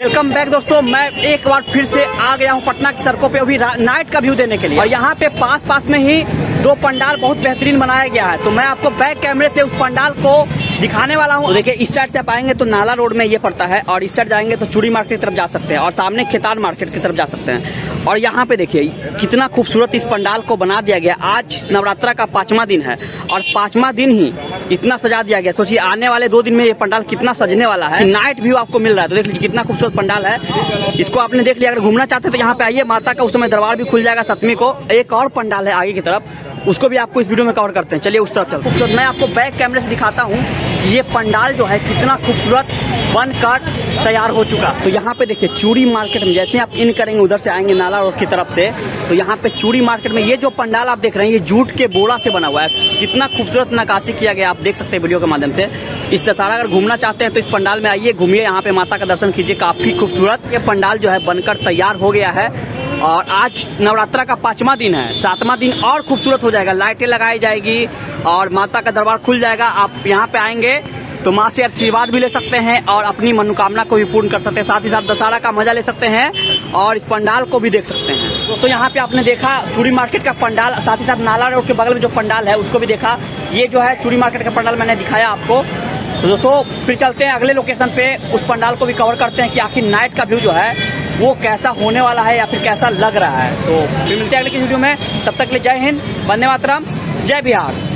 Welcome back दोस्तों। मैं एक बार फिर से आ गया हूँ पटना की सड़कों पे अभी नाइट का व्यू देने के लिए। और यहाँ पे पास पास में ही दो पंडाल बहुत बेहतरीन बनाया गया है। तो मैं आपको बैक कैमरे से उस पंडाल को दिखाने वाला हूँ। तो देखिए, इस साइड से आप आएँगे तो नाला रोड में ये पड़ता है। और इस साइड जाएँगे तो चूड़ी मार्केट की तरफ़ जा सकते हैं। और सामने खेतान मार्केट की तरफ़ जा सकते हैं। और यहाँ पे देखिए, कितना खूबसूरत इस पंडाल को बना दिया गया। आज नवरात्रा का पांचवा दिन है और पांचवा दिन ही इतना सजा दिया गया। सोचिए, आने वाले दो दिन में ये पंडाल कितना सजने वाला है। नाइट व्यू आपको मिल रहा है। तो देख लीजिए, कितना खूबसूरत पंडाल है। इसको आपने देख लिया, अगर घूमना चाहते हैं तो यहाँ पे आइए। माता का उस समय दरबार भी खुल जाएगा, सतमी को। एक और पंडाल है आगे की तरफ़। उसको भी आपको इस वीडियो में कवर करते हैं। चलिए, उस तरफ़ चलते मैं आपको बैक कैमरे से दिखाता हूँ। ये पंडाल जो है कितना खूबसूरत बनकर तैयार हो चुका। तो यहाँ पे देखिए, चूड़ी मार्केट में जैसे आप इन करेंगे, उधर से आएँगे नाला रोड की तरफ़ से तो यहाँ पे चूड़ी मार्केट में ये जो पंडाल आप देख रहे हैं, ये जूट के बोरा से बना हुआ है। कितना खूबसूरत नकाशी किया गया, आप देख सकते हैं वीडियो के माध्यम से। इस दशहरा अगर घूमना चाहते हैं तो इस पंडाल में आइए, घूमिए, यहाँ पे माता का दर्शन कीजिए, काफ़ी खूबसूरत ये पंडाल जो है बनकर तैयार हो गया है। और आज नवरात्रा का पांचवा दिन है। सातवां दिन और खूबसूरत हो जाएगा। लाइटें लगाई जाएगी और माता का दरबार खुल जाएगा। आप यहाँ पे आएँगे तो माँ से आशीर्वाद भी ले सकते हैं और अपनी मनोकामना को भी पूर्ण कर सकते हैं। साथ ही साथ दशहरा का मज़ा ले सकते हैं और इस पंडाल को भी देख सकते हैं। दोस्तों यहाँ पे आपने देखा चूड़ी मार्केट का पंडाल, साथ ही साथ नाला रोड के बगल में जो पंडाल है, उसको भी देखा। ये जो है चूड़ी मार्केट का पंडाल मैंने दिखाया आपको। तो दोस्तों, फिर चलते हैं अगले लोकेशन पे। उस पंडाल को भी कवर करते हैं कि आखिर नाइट का व्यू जो है वो कैसा होने वाला है या फिर कैसा लग रहा है? तो फिर मिलते हैं अगले किसी वीडियो में। तब तक के लिए जय हिंद, वंदे मातराम, जय बिहार।